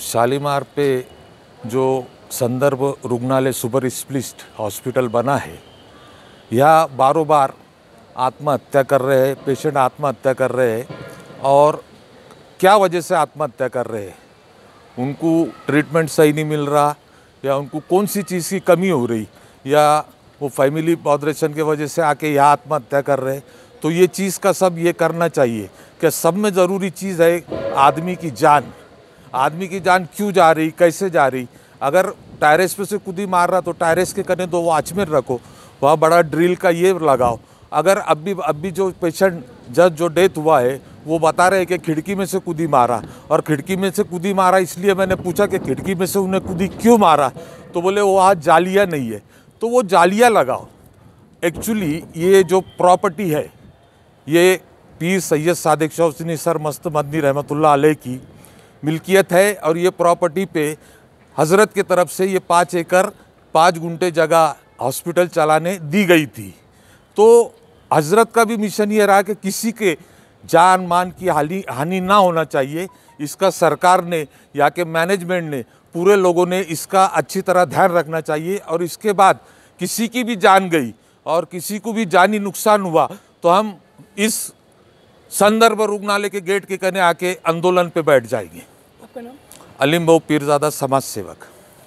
शालीमार पे जो संदर्भ रुग्णालय सुपर स्पेशलिस्ट हॉस्पिटल बना है यह बारों बार आत्महत्या कर रहे हैं, पेशेंट आत्महत्या कर रहे हैं, और क्या वजह से आत्महत्या कर रहे हैं? उनको ट्रीटमेंट सही नहीं मिल रहा, या उनको कौन सी चीज़ की कमी हो रही, या वो फैमिली पॉदरेशन के वजह से आके यहाँ आत्महत्या कर रहे हैं? तो ये चीज़ का सब ये करना चाहिए कि सब में ज़रूरी चीज़ है आदमी की जान? आदमी की जान क्यों जा रही, कैसे जा रही? अगर टायरेस पे से कूदी मार रहा तो टायरेस के करने दो वॉचमैन रखो। वह बड़ा ड्रिल का ये लगाओ। अगर अब भी अब भी जो पेशेंट जज जो डेथ हुआ है, वो बता रहे हैं कि खिड़की में से कूदी मारा। और खिड़की में से कूदी मारा इसलिए मैंने पूछा कि खिड़की में से उन्हें कूदी क्यों मारा? तो बोले, वो वहाँ जालिया नहीं है। तो वो जालिया लगाओ। एक्चुअली ये जो प्रॉपर्टी है, ये पीर सैयद सादिक शौसनी सर मस्त मदनी रहमतुल्लाह अलैह की मिल्कियत है और ये प्रॉपर्टी पे हज़रत के तरफ़ से ये पाँच एकड़, पाँच घंटे जगह हॉस्पिटल चलाने दी गई थी। तो हज़रत का भी मिशन ये रहा कि किसी के जान मान की हानि हानि ना होना चाहिए। इसका सरकार ने या के मैनेजमेंट ने, पूरे लोगों ने इसका अच्छी तरह ध्यान रखना चाहिए और इसके बाद किसी की भी जान गई और किसी को भी जानी नुकसान हुआ तो हम इस संदर्भ रुग्णालय के गेट के कने आके आंदोलन पे बैठ जाएँगे। आपका नाम? अलीम बहु पीरजादा समाज सेवक।